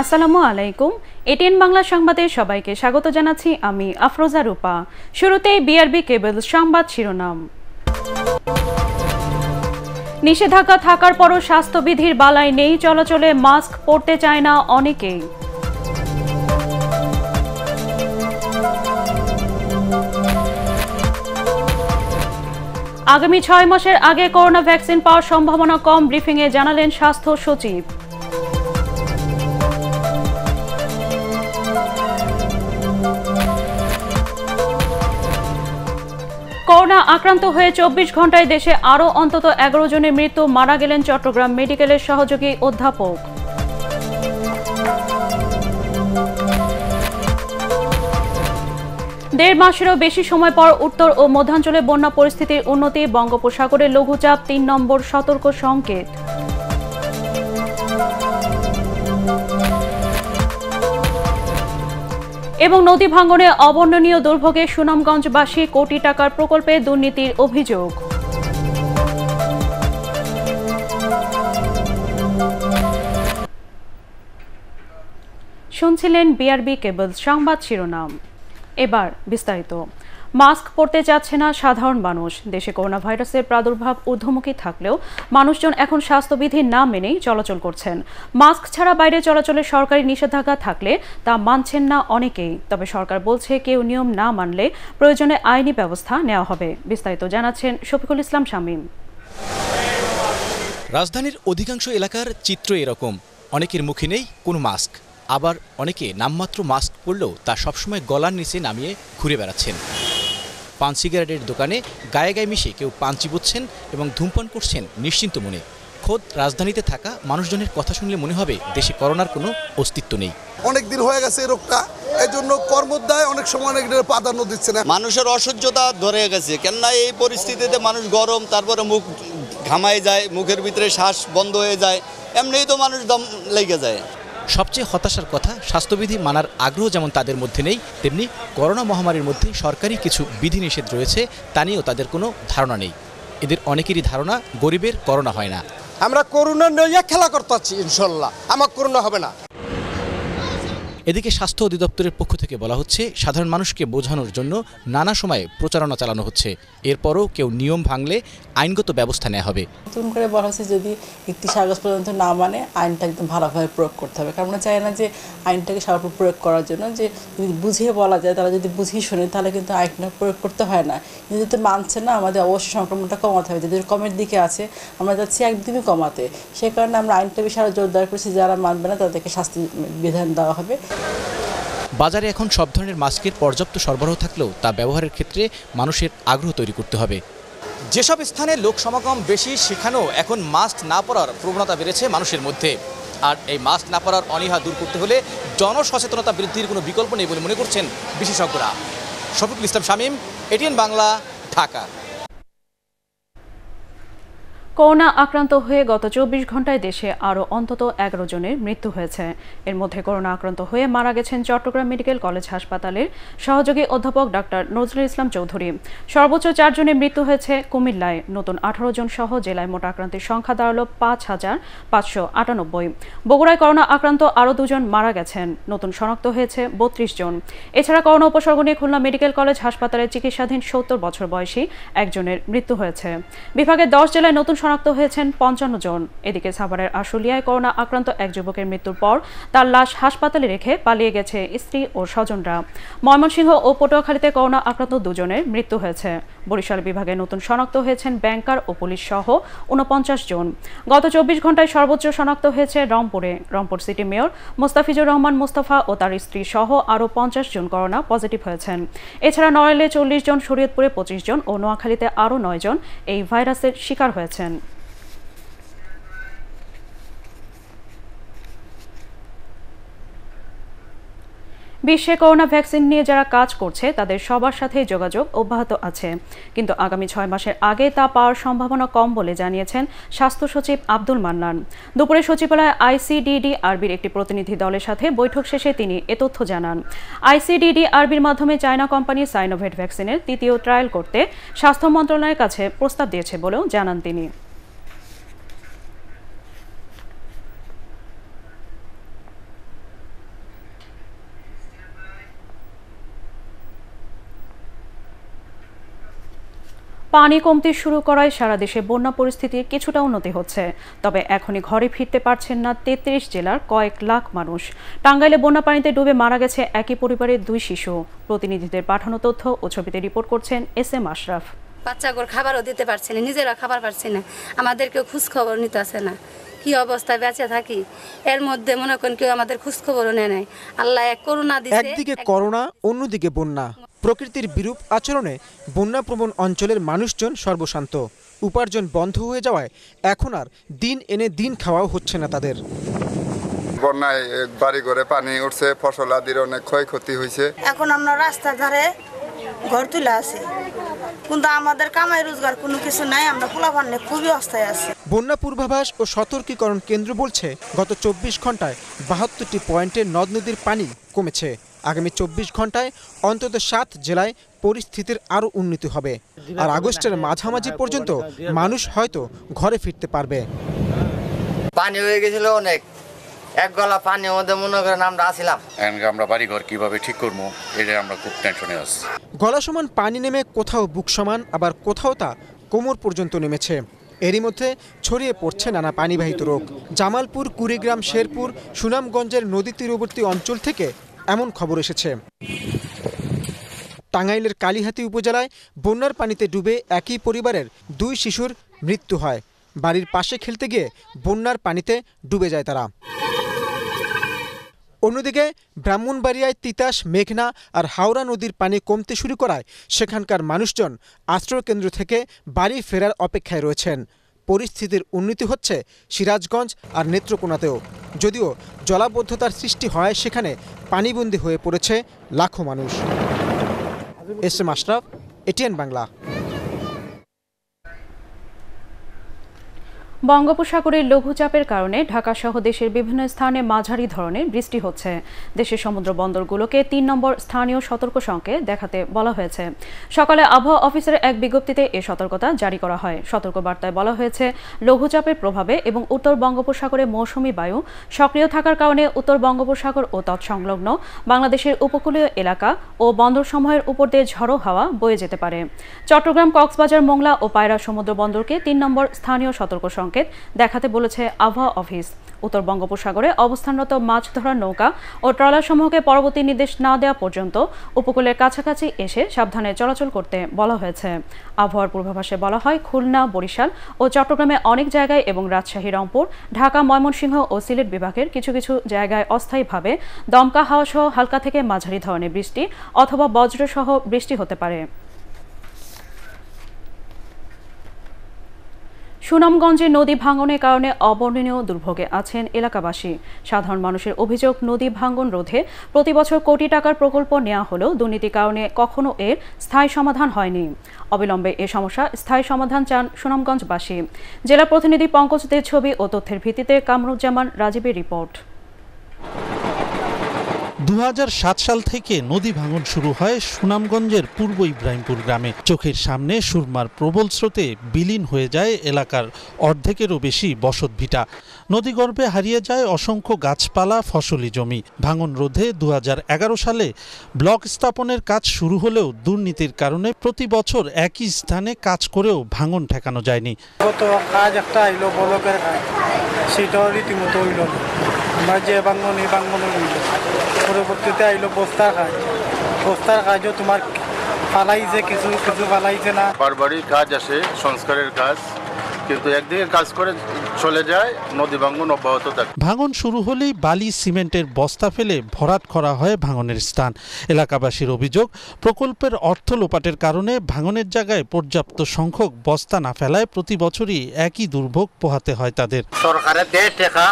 আসসালামু আলাইকুম। এটিএন বাংলা সংবাদে সবাইকে স্বাগত জানাচ্ছি আমি আফরোজা রূপা। শুরুতেই বিআরবি কেবল সংবাদ শিরোনাম। নিষেধাজ্ঞা থাকার পরও স্বাস্থ্যবিধির বালাই নেই, চলাচলে মাস্ক পরতে চায় না অনেকেই। আগামী ছয় মাসের আগে করোনা ভ্যাকসিন পাওয়ার সম্ভাবনা কম, ব্রিফিংয়ে জানালেন স্বাস্থ্য সচিব। আক্রান্ত হয়ে চব্বিশ ঘন্টায় দেশে আরও অন্তত এগারো জনের মৃত্যু, মারা গেলেন চট্টগ্রাম মেডিকেলের সহযোগী অধ্যাপক। দেড় মাসেরও বেশি সময় পর উত্তর ও মধ্যাঞ্চলে বন্যা পরিস্থিতির উন্নতি, বঙ্গোপসাগরে লঘুচাপ, তিন নম্বর সতর্ক সংকেত। এবং নদী ভাঙ্গনে অবর্ণনীয় দুর্ভোগে সুনামগঞ্জবাসী কোটি টাকার প্রকল্পে দুর্নীতির অভিযোগ। শুনছিলেন বিআরবি কেবল, সংবাদ শিরোনাম। এবার বিস্তারিত। মাস্ক পরতে চাচ্ছে না সাধারণ মানুষ। দেশে করোনা ভাইরাসের প্রাদুর্ভাব ঊর্ধ্বমুখী থাকলেও মানুষজন এখন স্বাস্থ্যবিধি না মেনেই চলাচল করছেন। মাস্ক ছাড়া বাইরে চলাচলে সরকারি নিষেধাজ্ঞা থাকলে তা মানছেন না অনেকেই। তবে সরকার বলছে কেউ নিয়ম না মানলে প্রয়োজনে আইনি ব্যবস্থা নেওয়া হবে। বিস্তারিত জানাচ্ছেন শফিকুল ইসলাম শামীম। রাজধানীর অধিকাংশ এলাকার চিত্র এরকম। অনেকের মুখে নেই কোনো মাস্ক। আবার অনেকে নামমাত্র মাস্ক পরলেও তা সবসময় গলার নিচে নামিয়ে ঘুরে বেড়াচ্ছেন। পান সিগারেটের দোকানে গায়ে গায়ে মিশে কেউ পান চিবুচ্ছেন এবং ধূমপান করছেন নিশ্চিন্ত মনে। খোদ রাজধানীতে থাকা মানুষজনের কথা শুনলে মনে হবে দেশে করোনার কোনো অস্তিত্ব নেই। অনেক দিন হয়ে গেছে এই রোগটা এই জন্য কর্মোদ্যায় অনেক সময় অনেক প্রাধান্য দিচ্ছে না। মানুষের অসহ্যতা ধরে গেছে কেননা এই পরিস্থিতিতে মানুষ গরম তারপরে মুখ ঘামায় যায় মুখের ভিতরে শ্বাস বন্ধ হয়ে যায় এমনিই তো মানুষ দম লেগে যায়। সবচেয়ে হতাশার কথা, স্বাস্থ্যবিধি মানার আগ্রহ যেমন তাদের মধ্যে নেই, তেমনি করোনা মহামারীর মধ্যে সরকারি কিছু বিধিনিষেধ রয়েছে, তা নিয়েও তাদের কোনো ধারণা নেই। এদের অনেকেরই ধারণা, গরিবের করোনা হয় না। আমরা করোনা নিয়ে খেলা করতে পারছি ইনশাল্লাহ। আমার করোনা হবে না। এদিকে স্বাস্থ্য অধিদপ্তরের পক্ষ থেকে বলা হচ্ছে, সাধারণ মানুষকে বোঝানোর জন্য নানা সময়ে প্রচারণা চালানো হচ্ছে। এরপরও কেউ নিয়ম ভাঙলে আইনগত ব্যবস্থা নেওয়া হবে। নতুন করে বলা হচ্ছে যদি একত্রিশে আগস্ট পর্যন্ত না মানে আইনটা একদম ভালোভাবে প্রয়োগ করতে হবে। কারণ আমরা না যে আইনটাকে সর্ব প্রয়োগ করার জন্য, যে যদি বুঝিয়ে বলা যায়, তারা যদি বুঝিয়ে শোনে, তাহলে কিন্তু আইনটা প্রয়োগ করতে হয় না। যদি মানছে না, আমাদের অবশ্যই সংক্রমণটা কমাতে হবে। যাদের কমের দিকে আছে, আমরা যাচ্ছি একদমই কমাতে। সে কারণে আমরা আইনটা বিষয়ে আরও জোরদার করছি, যারা মানবে না তাদেরকে শাস্তি বিধান দেওয়া হবে। বাজারে এখন সব ধরনের মাস্কের পর্যাপ্ত সরবরাহ থাকলেও তা ব্যবহারের ক্ষেত্রে মানুষের আগ্রহ তৈরি করতে হবে। যেসব স্থানে লোক সমাগম বেশি, সেখানেও এখন মাস্ক না পরার প্রবণতা বেড়েছে মানুষের মধ্যে। আর এই মাস্ক না পরার অনীহা দূর করতে হলে জনসচেতনতা বৃদ্ধির কোনো বিকল্প নেই বলে মনে করছেন বিশেষজ্ঞরা। শফিকুল ইসলাম শামীম, এটিএন বাংলা, ঢাকা। করোনা আক্রান্ত হয়ে গত চব্বিশ ঘন্টায় দেশে আরও অন্তত এগারো জনের মৃত্যু হয়েছে। এর মধ্যে করোনা আক্রান্ত হয়ে মারা গেছেন চট্টগ্রাম মেডিকেল কলেজ হাসপাতালের সহযোগী অধ্যাপক ডাক্তার নজরুল ইসলাম চৌধুরী। সর্বোচ্চ চারজনের মৃত্যু হয়েছে কুমিল্লায়। নতুন আঠারো জন সহ জেলায় মোট আক্রান্তের সংখ্যা দাঁড়াল পাঁচ হাজার পাঁচশো আটানব্বই। বগুড়ায় করোনা আক্রান্ত আরও দুজন মারা গেছেন। নতুন শনাক্ত হয়েছে বত্রিশ জন। এছাড়া করোনা উপসর্গ নিয়ে খুলনা মেডিকেল কলেজ হাসপাতালে চিকিৎসাধীন সত্তর বছর বয়সী একজনের মৃত্যু হয়েছে। বিভাগের দশ জেলায় নতুন শনাক্ত হয়েছেন পঞ্চান্ন জন। এদিকে সাভারের আশুলিয়ায় করোনা আক্রান্ত এক যুবকের মৃত্যুর পর তার লাশ হাসপাতালে রেখে পালিয়ে গেছে স্ত্রী ও স্বজনরা। ময়মনসিংহ ও পটুয়াখালীতে করোনা আক্রান্ত দুজনের মৃত্যু হয়েছে। বরিশাল বিভাগে নতুন শনাক্ত হয়েছেন ব্যাংকার ও পুলিশ সহ উনপঞ্চাশ জন। গত চব্বিশ ঘন্টায় সর্বোচ্চ শনাক্ত হয়েছে রংপুরে। রংপুর সিটি মেয়র মোস্তাফিজুর রহমান মোস্তফা ও তার স্ত্রী সহ আরও পঞ্চাশ জন করোনা পজিটিভ হয়েছেন। এছাড়া নড়াইলে চল্লিশ জন, শরীয়তপুরে পঁচিশ জন ও নোয়াখালীতে আরও নয় জন এই ভাইরাসের শিকার হয়েছেন। বিশ্বে করোনা ভ্যাকসিন নিয়ে যারা কাজ করছে, তাদের সবার সাথে যোগাযোগ অব্যাহত আছে। কিন্তু আগামী ছয় মাসের আগে তা পাওয়ার সম্ভাবনা কম বলে জানিয়েছেন স্বাস্থ্য সচিব আব্দুল মান্নান। দুপুরে সচিবালয়ে আইসিডিডি আরবির একটি প্রতিনিধি দলের সাথে বৈঠক শেষে তিনি এ তথ্য জানান। আইসিডিডি আরবির মাধ্যমে চায়না কোম্পানি সাইনোভেট ভ্যাকসিনের তৃতীয় ট্রায়াল করতে স্বাস্থ্য মন্ত্রণালয়ের কাছে প্রস্তাব দিয়েছে বলেও জানান তিনি। পানি কমতে শুরু করায় সারা দেশে বন্যা পরিস্থিতির কিছুটা উন্নতি হচ্ছে। তবে এখনই ঘরে ফিরতে পারছেন না তেত্রিশ জেলার কয়েক লাখ মানুষ। টাঙ্গাইলে বন্যা পানিতে ডুবে মারা গেছে একই পরিবারের দুই শিশু। প্রতিনিধিদের পাঠানো তথ্য ও ছবিতে রিপোর্ট করছেন এস এম আশরাফ। বাচ্চাগুলো খাবারও দিতে পারছে না নিজেরা খাবার পারছি না। আমাদেরকেও খোঁজ খবর নিতে আসে না। কি অবস্থায় বেঁচে থাকি? এর মধ্যে মনে করেন কেউ আমাদের খোঁজ খবরও নেয় নাই। আল্লাহ এক করোনা দিছে একদিকে করোনা অন্যদিকে বন্যা। প্রকৃতির বিরূপ আচরণে বন্যাপ্রবণ অঞ্চলের মানুষজন সর্বশান্ত। উপার্জন বন্ধ হয়ে যাওয়ায় এখন আর দিন এনে দিন খাওয়াও হচ্ছে না তাদের। বন্যায় বাড়ি ঘরে পানি উঠছে ফসল আদির অনেক ক্ষয়ক্ষতি হয়েছে এখন আমরা রাস্তার ধারে ঘর তুলে আছি। কিন্তু আমাদের কামাই রোজগার কোনো কিছু নাই আমরা পোলাপান্নে খুবই অস্থায় আছি। বন্যা পূর্বাভাস ও সতর্কীকরণ কেন্দ্র বলছে গত চব্বিশ ঘন্টায় বাহাত্তরটি পয়েন্টে নদ নদীর পানি কমেছে। আগামী চব্বিশ ঘন্টায় অন্তত সাত জেলায় পরিস্থিতির আরও উন্নতি হবে। আর আগস্টের মাঝামাঝি পর্যন্ত মানুষ হয়তো ঘরে ফিরতে পারবে। পানি হয়ে গেছিল অনেক। এক গলা পানি মধ্যে মনে করেন আমরা আসিলাম আমরা বাড়িঘর কীভাবে ঠিক করব এটা আমরা খুব টেনশনে আছি। গলা সমান পানি নেমে কোথাও বুক সমান আবার কোথাও তা কোমর পর্যন্ত নেমেছে। এরই মধ্যে ছড়িয়ে পড়ছে নানা পানিবাহিত রোগ। জামালপুর কুড়িগ্রাম শেরপুর সুনামগঞ্জের নদী তীরবর্তী অঞ্চল থেকে এমন খবর এসেছে। টাঙ্গাইলের কালিহাতি উপজেলায় বন্যার পানিতে ডুবে একই পরিবারের দুই শিশুর মৃত্যু হয়। বাড়ির পাশে খেলতে গিয়ে বন্যার পানিতে ডুবে যায় তারা। অন্যদিকে ব্রাহ্মণবাড়িয়ায় তিতাস, মেঘনা আর হাওড়া নদীর পানি কমতে শুরু করায় সেখানকার মানুষজন আশ্রয়কেন্দ্র থেকে বাড়ি ফেরার অপেক্ষায় রয়েছেন। পরিস্থিতির উন্নতি হচ্ছে সিরাজগঞ্জ আর নেত্রকোনাতেও। যদিও জলাবদ্ধতার সৃষ্টি হয় সেখানে পানিবন্দী হয়ে পড়েছে লাখো মানুষ। S M Ashraf, ATN Bangla. বঙ্গোপসাগরের লঘুচাপের কারণে ঢাকা সহ দেশের বিভিন্ন স্থানে মাঝারি ধরনের বৃষ্টি হচ্ছে। দেশের সমুদ্র বন্দরগুলোকে তিন নম্বর স্থানীয় সতর্ক সংকেত দেখাতে বলা হয়েছে। সকালে আবহাওয়া অফিসের এক বিজ্ঞপ্তিতে এ সতর্কতা জারি করা হয়। সতর্ক বার্তায় বলা হয়েছে, লঘুচাপের প্রভাবে এবং উত্তর বঙ্গোপসাগরে মৌসুমী বায়ু সক্রিয় থাকার কারণে উত্তর বঙ্গোপসাগর ও তৎসংলগ্ন বাংলাদেশের উপকূলীয় এলাকা ও বন্দরসমূহের উপর দিয়ে ঝড়ো হাওয়া বয়ে যেতে পারে। চট্টগ্রাম, কক্সবাজার, মোংলা ও পায়রা সমুদ্র বন্দরকে তিন নম্বর স্থানীয় সতর্ক সংকেত দেখাতে বলেছে আবহাওয়া অফিস। উত্তর বঙ্গোপসাগরে অবস্থানরত মাছ ধরার নৌকা ও ট্রলারসমূহকে পরবর্তী নির্দেশ না দেওয়া পর্যন্ত উপকূলের কাছাকাছি এসে সাবধানে চলাচল করতে বলা হয়েছে। আবহাওয়ার পূর্বাভাসে বলা হয়, খুলনা, বরিশাল ও চট্টগ্রামে অনেক জায়গায় এবং রাজশাহী, রংপুর, ঢাকা, ময়মনসিংহ ও সিলেট বিভাগের কিছু কিছু জায়গায় অস্থায়ীভাবে দমকা হাওয়া সহ হালকা থেকে মাঝারি ধরনের বৃষ্টি অথবা বজ্রসহ বৃষ্টি হতে পারে। সুনামগঞ্জে নদী ভাঙনের কারণে অবর্ণনীয় দুর্ভোগে আছেন এলাকাবাসী। সাধারণ মানুষের অভিযোগ, নদী ভাঙন রোধে প্রতি বছর কোটি টাকার প্রকল্প নেওয়া হলেও দুর্নীতির কারণে কখনো এর স্থায়ী সমাধান হয়নি। অবিলম্বে এ সমস্যা স্থায়ী সমাধান চান সুনামগঞ্জবাসী। জেলা প্রতিনিধি পঙ্কজদের ছবি ও তথ্যের ভিত্তিতে কামরুজ্জামান রাজীবের রিপোর্ট। দু হাজার সাত সাল থেকে নদী ভাঙন শুরু হয় সুনামগঞ্জের পূর্ব ইব্রাহিমপুর গ্রামে। চোখের সামনে সুরমার প্রবল স্রোতে বিলীন হয়ে যায় এলাকার অর্ধেকেরও বেশি বসত বসতভিটা নদীগর্ভে হারিয়ে যায় অসংখ্য গাছপালা, ফসলি জমি। ভাঙন রোধে দু হাজার এগারো সালে ব্লক স্থাপনের কাজ শুরু হলেও দুর্নীতির কারণে প্রতি বছর একই স্থানে কাজ করেও ভাঙন ঠেকানো যায়নি। কাজ একটা আইলো সেটাও রীতিমতো হইল আমরা যে এই পরবর্তীতে আইলো বস্তার কাজ। বস্তার কাজও তোমার ফালাইছে, কিছু কিছু ফালাইছে না। বারবারই কাজ আসে সংস্কারের কাজ। কিন্তু একদিকে কাজ করে চলে যায় নদী ভাঙ্গন অব্যাহত থাকে। ভাঙন শুরু হলেই বালি সিমেন্টের বস্তা ফেলে ভরাট করা হয় ভাঙনের স্থান। এলাকাবাসীর অভিযোগ প্রকল্পের অর্থ লোপাটের কারণে ভাঙনের জায়গায় পর্যাপ্ত সংখ্যক বস্তা না ফেলায় প্রতি বছরই একই দুর্ভোগ পোহাতে হয় তাদের। সরকারের দেয় টাকা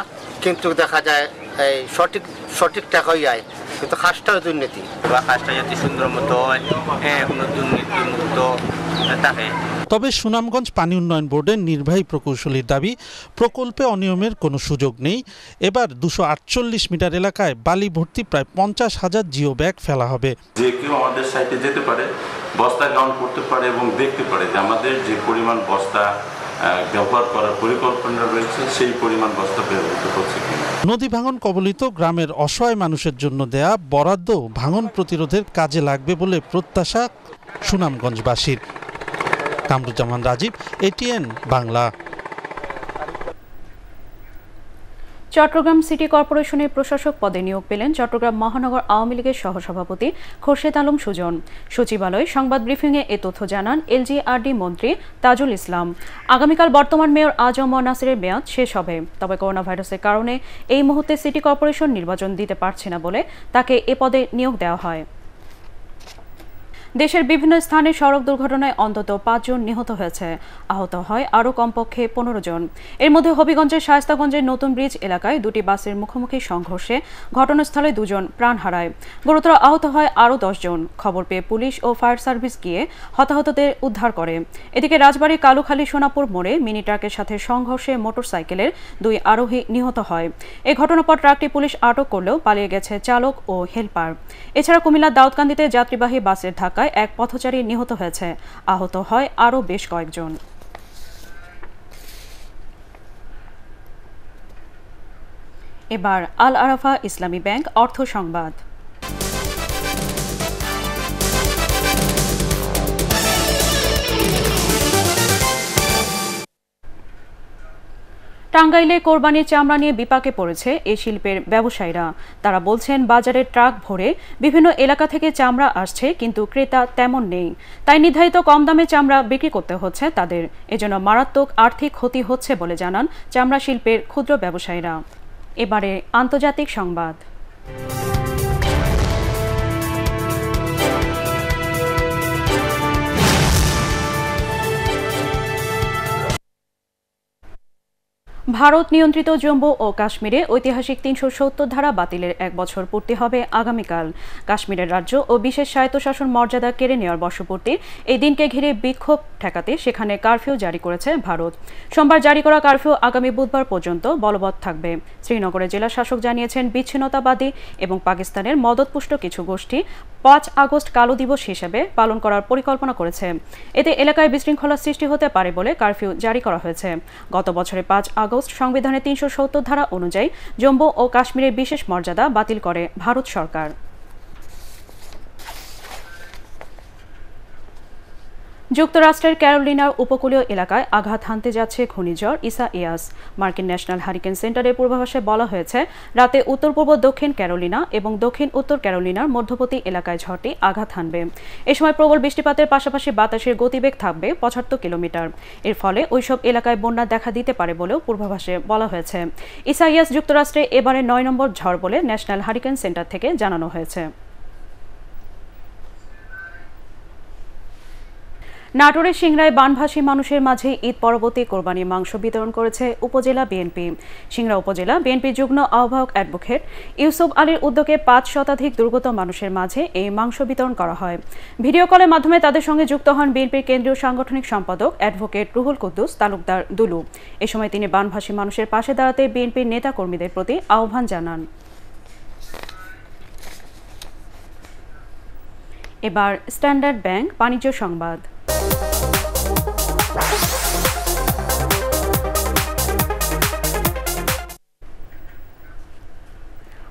কিন্তু দেখা যায় এই সঠিক সঠিক টাকাই যায় কিন্তু কাজটাও দুর্নীতি। বা কাজটা যাতে সুন্দর মতো হয় হ্যাঁ কোনো দুর্নীতি মুক্ত থাকে। তবে সুনামগঞ্জ পানি উন্নয়ন বোর্ডের নির্বাহী প্রকৌশলীর দাবি প্রকল্পে অনিয়মের কোনো সুযোগ নেই। এবার দুশো আটচল্লিশ মিটার এলাকায় বালি ভর্তি প্রায় পঞ্চাশ হাজার জিও ব্যাগ ফেলা হবে। যে কেউ আমাদের সাইটে যেতে পারে বস্তা কাউন্ট করতে পারে এবং দেখতে পারে যে আমাদের যে পরিমাণ বস্তা ব্যবহার করার পরিকল্পনা রয়েছে, সেই পরিমাণ বস্তা ব্যবহৃত হচ্ছে নদী ভাঙন কবলিত গ্রামের অসহায় মানুষের জন্য দেয়া বরাদ্দ ভাঙন প্রতিরোধের কাজে লাগবে বলে প্রত্যাশা সুনামগঞ্জবাসীর। কামরুজ্জামান রাজীব এটিএন বাংলা। চট্টগ্রাম সিটি কর্পোরেশনের প্রশাসক পদে নিয়োগ পেলেন চট্টগ্রাম মহানগর আওয়ামী লীগের সহসভাপতি খোরশেদ আলম সুজন। সচিবালয়ে সংবাদ ব্রিফিংয়ে এ তথ্য জানান এলজিআরডি মন্ত্রী তাজুল ইসলাম। আগামীকাল বর্তমান মেয়র আজম নাসিরের মেয়াদ শেষ হবে। তবে করোনা ভাইরাসের কারণে এই মুহূর্তে সিটি কর্পোরেশন নির্বাচন দিতে পারছে না বলে তাকে এ পদে নিয়োগ দেওয়া হয়। দেশের বিভিন্ন স্থানে সড়ক দুর্ঘটনায় অন্তত পাঁচজন নিহত হয়েছে। আহত হয় আরও কমপক্ষে পনেরো জন। এর মধ্যে হবিগঞ্জের শায়স্তাগঞ্জের নতুন ব্রিজ এলাকায় দুটি বাসের মুখোমুখি সংঘর্ষে ঘটনাস্থলে দুজন প্রাণ হারায়। গুরুতর আহত হয় আরও জন। খবর পেয়ে পুলিশ ও ফায়ার সার্ভিস গিয়ে হতাহতদের উদ্ধার করে। এদিকে রাজবাড়ী কালুখালী সোনাপুর মোড়ে মিনি ট্রাকের সাথে সংঘর্ষে মোটরসাইকেলের দুই আরোহী নিহত হয়। এ ঘটনার পর ট্রাকটি পুলিশ আটক করলেও পালিয়ে গেছে চালক ও হেলপার। এছাড়া কুমিল্লার দাউদকান্দিতে যাত্রীবাহী বাসের ধাক্কায় এক পথচারী নিহত হয়েছে। আহত হয় আরও বেশ কয়েকজন। এবার আল আরাফা ইসলামী ব্যাংক অর্থ সংবাদ। টাঙ্গাইলে কোরবানির চামড়া নিয়ে বিপাকে পড়েছে এ শিল্পের ব্যবসায়ীরা। তারা বলছেন, বাজারে ট্রাক ভরে বিভিন্ন এলাকা থেকে চামড়া আসছে, কিন্তু ক্রেতা তেমন নেই। তাই নির্ধারিত কম দামে চামড়া বিক্রি করতে হচ্ছে তাদের। এজন্য মারাত্মক আর্থিক ক্ষতি হচ্ছে বলে জানান চামড়া শিল্পের ক্ষুদ্র ব্যবসায়ীরা। এবারে আন্তর্জাতিক সংবাদ। ভারত নিয়ন্ত্রিত জম্মু ও কাশ্মীরে ঐতিহাসিক তিনশো সত্তর ধারা বাতিলের এক বছর পূর্তি হবে আগামীকাল। কাশ্মীরের রাজ্য ও বিশেষ স্বায়ত্তশাসন মর্যাদা কেড়ে নেওয়ার বর্ষপূর্তি এই দিনকে ঘিরে বিক্ষোভ ঠেকাতে সেখানে কারফিউ জারি করেছে ভারত। সোমবার জারি করা কারফিউ আগামী বুধবার পর্যন্ত বলবৎ থাকবে। শ্রীনগরের জেলা শাসক জানিয়েছেন, বিচ্ছিন্নতাবাদী এবং পাকিস্তানের মদতপুষ্ট কিছু গোষ্ঠী পাঁচ আগস্ট কালো দিবস হিসেবে পালন করার পরিকল্পনা করেছে। এতে এলাকায় বিশৃঙ্খলা সৃষ্টি হতে পারে বলে কারফিউ জারি করা হয়েছে। গত বছরে পাঁচ আগস্ট সংবিধানের তিনশো সত্তর ধারা অনুযায়ী জম্মু ও কাশ্মীরের বিশেষ মর্যাদা বাতিল করে ভারত সরকার। যুক্তরাষ্ট্রের ক্যারোলিনার উপকূলীয় এলাকায় আঘাত হানতে যাচ্ছে ঘূর্ণিঝড় ইসা ইয়াস মার্কিন ন্যাশনাল হারিকেন সেন্টারের পূর্বাভাসে বলা হয়েছে, রাতে উত্তর পূর্ব দক্ষিণ ক্যারোলিনা এবং দক্ষিণ উত্তর ক্যারোলিনার মধ্যবর্তী এলাকায় ঝড়টি আঘাত হানবে। এ সময় প্রবল বৃষ্টিপাতের পাশাপাশি বাতাসের গতিবেগ থাকবে পঁচাত্তর কিলোমিটার। এর ফলে ওইসব এলাকায় বন্যা দেখা দিতে পারে বলেও পূর্বাভাসে বলা হয়েছে। ইসা ইয়াস যুক্তরাষ্ট্রে এবারে নয় নম্বর ঝড় বলে ন্যাশনাল হারিকেন সেন্টার থেকে জানানো হয়েছে। নাটোরের সিংড়ায় বানভাসী মানুষের মাঝে ঈদ পরবর্তী কোরবানির মাংস বিতরণ করেছে উপজেলা বিএনপি। সিংড়া উপজেলা বিএনপি যুগ্ম আহ্বায়ক অ্যাডভোকেট ইউসুফ আলীর উদ্যোগে পাঁচ শতাধিক দুর্গত মানুষের মাঝে এই মাংস বিতরণ করা হয়। ভিডিও কলের মাধ্যমে তাদের সঙ্গে যুক্ত হন বিএনপির কেন্দ্রীয় সাংগঠনিক সম্পাদক অ্যাডভোকেট রুহুল কুদ্দুস, তালুকদার দুলু। এ সময় তিনি বানভাসী মানুষের পাশে দাঁড়াতে বিএনপির নেতা কর্মীদের প্রতি আহ্বান জানান। এবার স্ট্যান্ডার্ড ব্যাংক বাণিজ্য সংবাদ।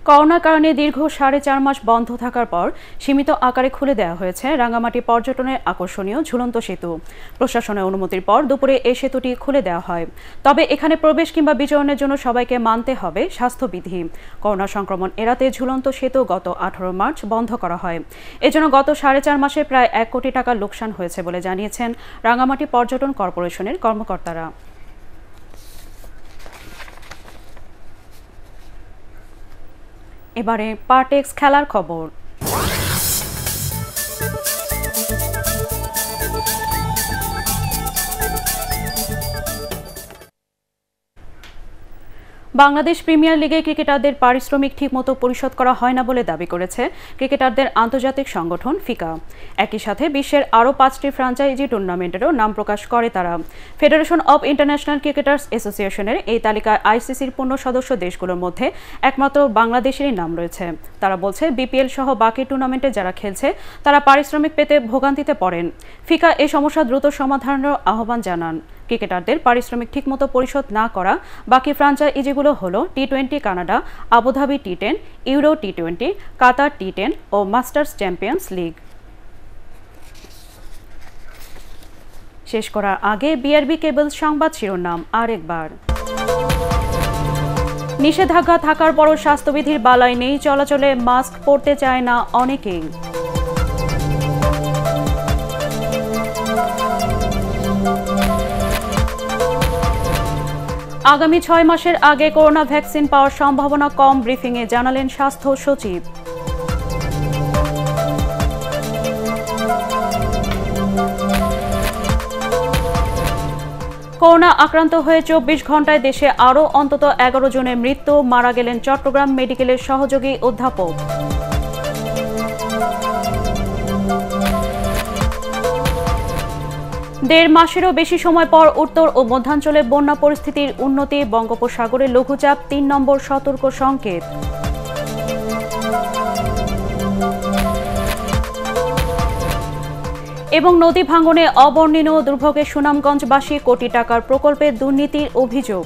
করোনার কারণে দীর্ঘ সাড়ে চার মাস বন্ধ থাকার পর সীমিত আকারে খুলে দেওয়া হয়েছে রাঙ্গামাটি পর্যটনের আকর্ষণীয় ঝুলন্ত সেতু। প্রশাসনের অনুমতির পর দুপুরে এই সেতুটি খুলে দেওয়া হয়। তবে এখানে প্রবেশ কিংবা বিচরণের জন্য সবাইকে মানতে হবে স্বাস্থ্যবিধি। করোনা সংক্রমণ এড়াতে ঝুলন্ত সেতু গত আঠারো মার্চ বন্ধ করা হয়। এজন্য গত সাড়ে চার মাসে প্রায় এক কোটি টাকার লোকসান হয়েছে বলে জানিয়েছেন রাঙ্গামাটি পর্যটন কর্পোরেশনের কর্মকর্তারা। এবারে পার্টেক্স খেলার খবর। বাংলাদেশ প্রিমিয়ার লিগে ক্রিকেটারদের পারিশ্রমিক ঠিকমতো পরিশোধ করা হয় না বলে দাবি করেছে ক্রিকেটারদের আন্তর্জাতিক সংগঠন ফিকা। একই সাথে বিশ্বের আরও পাঁচটি ফ্রাঞ্চাইজি টুর্নামেন্টেরও নাম প্রকাশ করে তারা। ফেডারেশন অব ইন্টারন্যাশনাল ক্রিকেটার্স অ্যাসোসিয়েশনের এই তালিকায় আইসিসির পূর্ণ সদস্য দেশগুলোর মধ্যে একমাত্র বাংলাদেশেরই নাম রয়েছে। তারা বলছে, বিপিএল সহ বাকি টুর্নামেন্টে যারা খেলছে, তারা পারিশ্রমিক পেতে ভোগান্তিতে পড়েন। ফিকা এই সমস্যা দ্রুত সমাধানের আহ্বান জানান। ক্রিকেটারদের পারিশ্রমিক ঠিকমতো পরিশোধ না করা, বাকি ফ্রাঞ্চাইজিগুলো হলো T twenty Canada, Abu Dhabi T ten Euro T twenty Qatar T ten ও মাস্টার্স চ্যাম্পিয়ন্স লিগ শেষ করার আগে বিআরবি কেবল সংবাদ শিরোনাম আরেকবার। নিষেধাজ্ঞা থাকার পরও স্বাস্থ্যবিধির বালাই নেই, চলাচলে মাস্ক পরতে চায় না অনেকেই। আগামী ছয় মাসের আগে করোনা ভ্যাকসিন পাওয়ার সম্ভাবনা কম ব্রিফিংয়ে জানালেন স্বাস্থ্য সচিব। করোনা আক্রান্ত হয়ে চব্বিশ ঘন্টায় দেশে আরও অন্তত এগারো জনের মৃত্যু, মারা গেলেন চট্টগ্রাম মেডিকেলের সহযোগী অধ্যাপক। দেড় মাসেরও বেশি সময় পর উত্তর ও মধ্যাঞ্চলে বন্যা পরিস্থিতির উন্নতি, বঙ্গোপসাগরে লঘুচাপ, তিন নম্বর সতর্ক সংকেত। এবং নদী ভাঙনে অবর্ণনীয় দুর্ভোগে সুনামগঞ্জবাসী কোটি টাকার প্রকল্পে দুর্নীতির অভিযোগ।